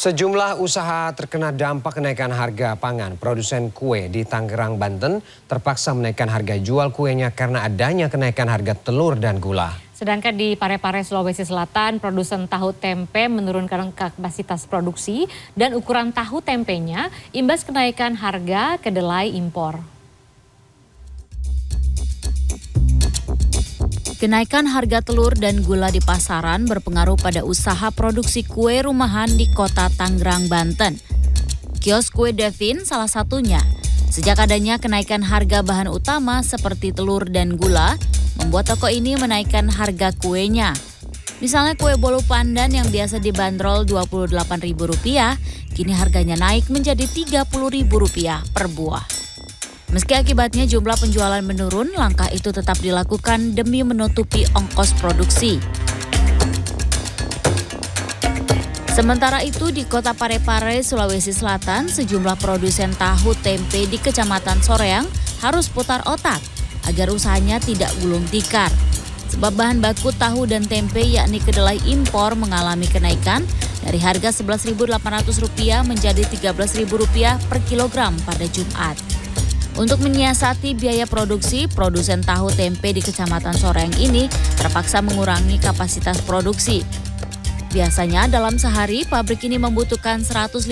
Sejumlah usaha terkena dampak kenaikan harga pangan. Produsen kue di Tangerang, Banten terpaksa menaikkan harga jual kuenya karena adanya kenaikan harga telur dan gula. Sedangkan di Parepare, Sulawesi Selatan, produsen tahu tempe menurunkan kapasitas produksi dan ukuran tahu tempenya imbas kenaikan harga kedelai impor. Kenaikan harga telur dan gula di pasaran berpengaruh pada usaha produksi kue rumahan di kota Tangerang, Banten. Kios kue Devin salah satunya. Sejak adanya kenaikan harga bahan utama seperti telur dan gula, membuat toko ini menaikkan harga kuenya. Misalnya kue bolu pandan yang biasa dibanderol Rp28.000, kini harganya naik menjadi Rp30.000 per buah. Meski akibatnya jumlah penjualan menurun, langkah itu tetap dilakukan demi menutupi ongkos produksi. Sementara itu di kota Parepare, Sulawesi Selatan, sejumlah produsen tahu tempe di Kecamatan Soreang harus putar otak agar usahanya tidak gulung tikar. Sebab bahan baku tahu dan tempe yakni kedelai impor mengalami kenaikan dari harga Rp11.800 menjadi Rp13.000 per kilogram pada Jumat. Untuk menyiasati biaya produksi, produsen tahu tempe di Kecamatan Soreng ini terpaksa mengurangi kapasitas produksi. Biasanya dalam sehari pabrik ini membutuhkan 150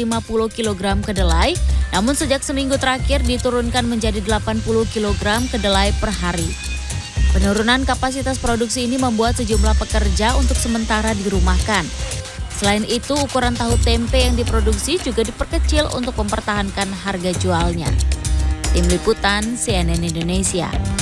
kg kedelai, namun sejak seminggu terakhir diturunkan menjadi 80 kg kedelai per hari. Penurunan kapasitas produksi ini membuat sejumlah pekerja untuk sementara dirumahkan. Selain itu, ukuran tahu tempe yang diproduksi juga diperkecil untuk mempertahankan harga jualnya. Tim Liputan CNN Indonesia.